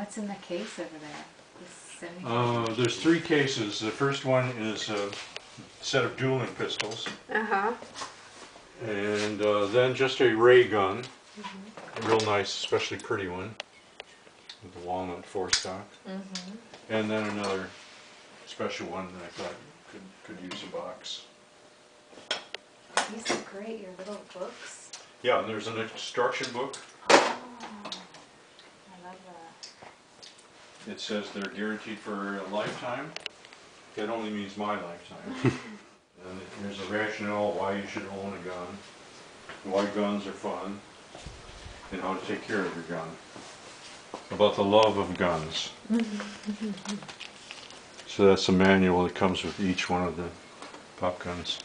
what's in the case over there? This seventy- Uh, there's three cases. The first one is a set of dueling pistols, Uh-huh. and uh, then just a ray gun, a real nice, especially pretty one, with the walnut forestock, Mhm. and then another special one that I thought could could use a box. These are great, your little books. Yeah, and there's an instruction book. Oh, I love that. It says they're guaranteed for a lifetime. That only means my lifetime. and there's a rationale why you should own a gun, why guns are fun, and how to take care of your gun. About the love of guns. so that's a manual that comes with each one of the pop guns.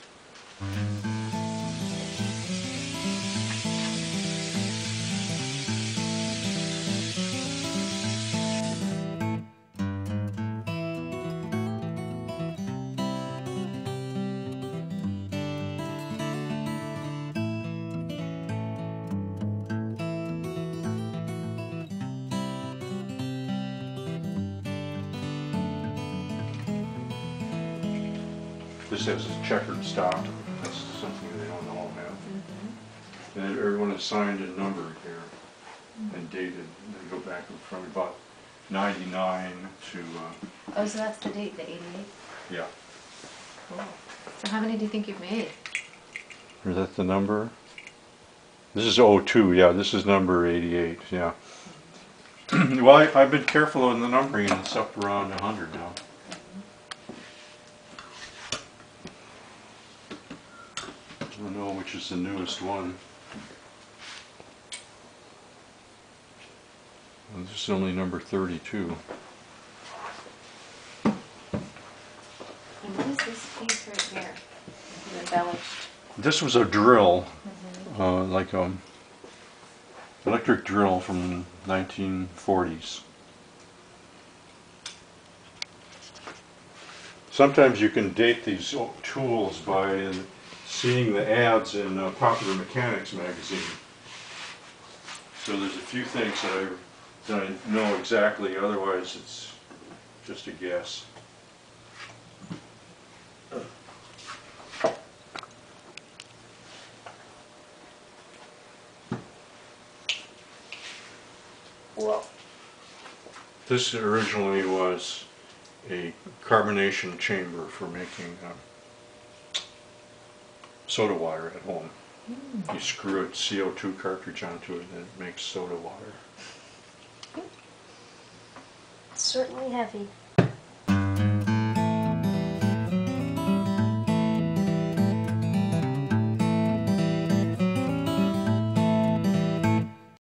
This has a checkered stock. That's something they don't all have. And everyone is signed and numbered here and dated. They go back from about 99 to, uh, Oh, so that's the date, the eighty-eight? yeah. Cool. So how many do you think you've made? Is that the number? This is 02, yeah, this is number 88, yeah. well, I, I've been careful in the numbering, and it's up around 100 now. I don't know which is the newest one. Well, This is only number 32. And what is this piece right here? The Embellished. This was a drill, uh, like a electric drill from 1940s. Sometimes you can date these tools by seeing the ads in uh, Popular Mechanics magazine. So there's a few things that I, that I know exactly, otherwise it's just a guess. Whoa. This originally was a carbonation chamber for making uh, soda water at home. You screw a CO2 cartridge onto it and it makes soda water. It's Certainly heavy.